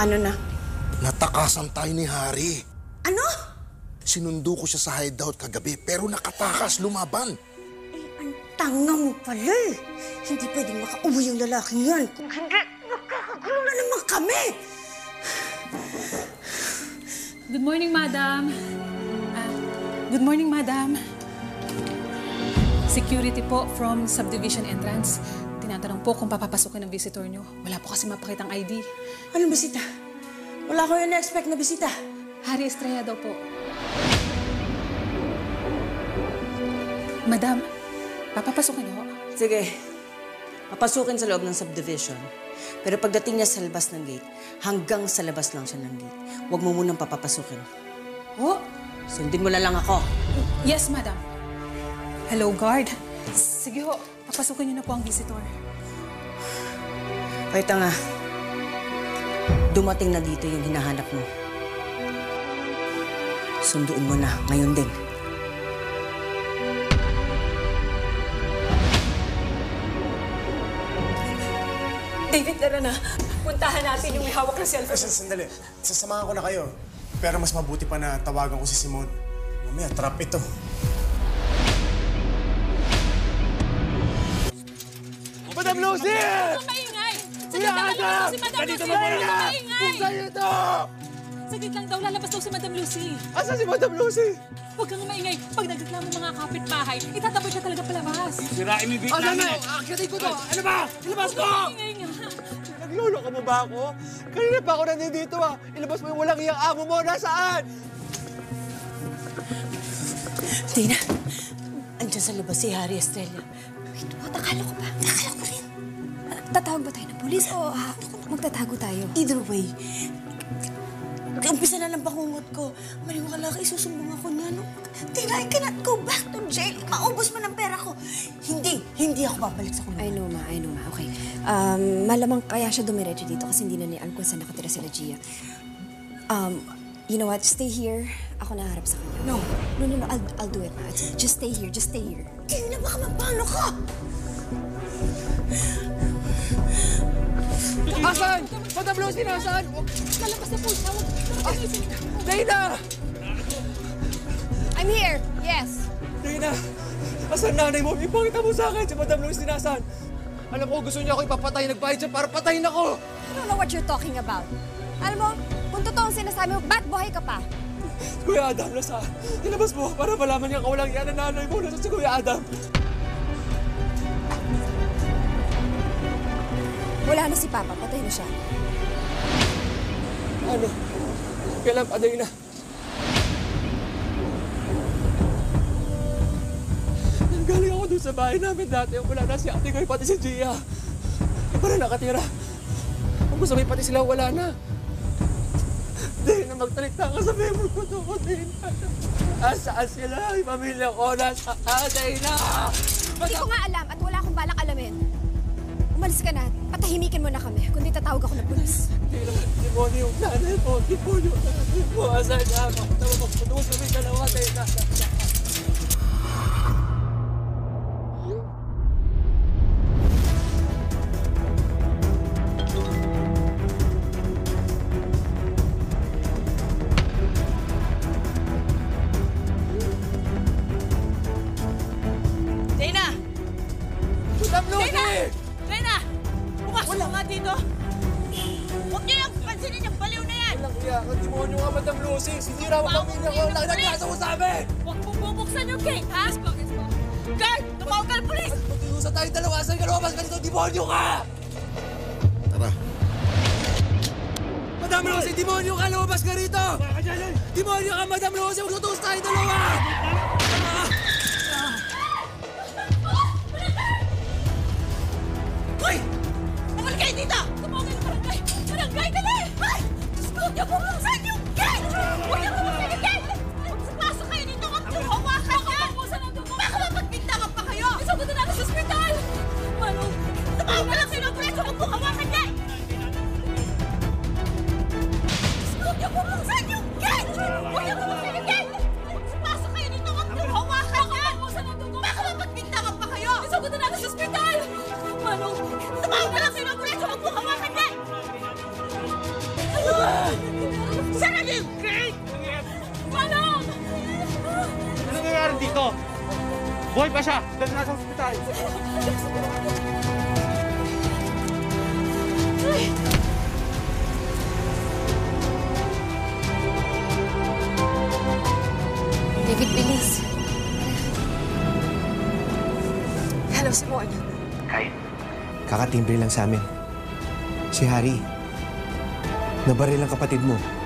Ano na? Natakasan tayo ni Harry. Ano? Sinundo ko siya sa hideout kagabi pero nakatakas lumaban. Eh, ang tanga mo pala eh. Hindi pwedeng makauwi yung lalaking yan. Kung hindi, magkakagulo na naman kami. Good morning, madam. Ah, good morning, madam. Security po from subdivision entrance. Tinatanong po kung papapasukin ng visitor nyo. Wala po kasi mapakitang ID. Anong bisita? Wala ko yung na-expect na bisita. Harry Estrella daw po. Madam, papapasukin ho. Sige. Papasukin sa loob ng subdivision. Pero pagdating niya sa labas ng gate, hanggang sa labas lang siya ng gate. Huwag mo munang papapasukin. Ho? Sundin mo na lang ako. Yes, madam. Hello, guard. Sige ho, papasukin niyo na po ang visitor. Kaya nga, dumating na dito yung hinahanap mo. Sunduin mo na, ngayon din. David, tara na. Puntahan natin yung may hawak na cellphone. Kasi sandali, sasamahan ko na kayo. Pero mas mabuti pa na tawagan ko si Simone. Mamaya, trap ito. Madam Lucy! Huwag maingay! Saglit lang lalabas si Madam Lucy! Huwag maingay! Buksan niyo ito! Saglit lang daw lalabas daw si Madam Lucy. Asan si Madam Lucy? Huwag kang maingay. Pag nagreklamo mga kapitbahay, itataboy ka talaga palabas. Sirain mo yung Asan namin na? eh. Akitin ko to! Ano ba? Ilabas ko! Maingay nga. Nagluloko mo ba ako? Kanina pa ako nandito ah. Ilabas mo yung walang iyang amo mo. Nasaan? Tina, andyan sa labas si Harry Estrella. What? Akala ko ba? Akala ko rin. Tatawag ba tayo ng polis o ah, magtatago tayo? Either way, umpisa na lang bangungot ko. Maniwala ka, isusumbong ako niya. No? Tina, I cannot go back to jail. Maubos mo ng pera ko. Hindi, hindi ako babalik sa kulungan. I know, ma. I know, ma. Okay. Um, malamang kaya siya dumiretso dito kasi hindi na ni alam kung saan nakatira sila Gia. Um, you know what? Stay here. Ako na harap sa kanya. No. No, no, no. I'll, I'll do it, ma. Just stay here. Just stay here. Tina, baka mapano ka. Asan? Madam Lucy, nasaan? Lalabas na po siya. Huwag maingay. Dana! I'm here. Yes. Dana! Asan nanay mo? Ipakita mo sa akin si Madam Lucy nasaan. Alam ko gusto niya ako ipapatay. Nagbayad siya para patayin ako. I don't know what you're talking about. Alam mo, kung totoo ang sinasabi mo, ba't buhay ka pa? Kuya Adam, nasaan? Ilabas mo para malaman niya kawalang yan ang nanay mo. Nasaan si Kuya Adam? Wala na si Papa. Patay na siya. Ano? Kailan pa, Dana? Galing ako dun sa bahay namin dati. Wala na si ate ko, pati si Gia. Iba na nakatira. Kung gusto mo pati sila, wala na. Dana, magtalikta ka sa memory ko doon, Dana. Asaan sila? Yung pamilya ko, nasaan, Dana? Hindi ko nga alam at wala akong balak alamin. Umalis ka na. Patahimikin mo na kami. Kundi tatawag ako ng polis. Hindi naman, demonyo yung nanay mo. Demonyo yung nanay mo. Asan niya? Mapunta mo, magputungo kami dalawa, Dana. Tina! Ka, demonyo ka, Madam Lucy. Sinira mo pamilya ko. Ang nagkasa mo sa amin! Huwag mong bubuksan yung gate, ha? Let's go, let's go. Guard! Tumawag ka ng polis! Mag-iusa tayo dalawa. Saan ka lumabas ka dito? Demonyo ka! Tara. Madam Lucy, demonyo ka! Lumabas ka rito! Demonyo ka, Madam Lucy! Magtutus tayo dalawa! Hoy! Buhay pa siya! Dahil nasa ospital! David, bilis. Hello, Simon. Kakatimbre lang sa amin. Si Harry. Nabaril ang kapatid mo.